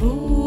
Ooh.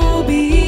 will be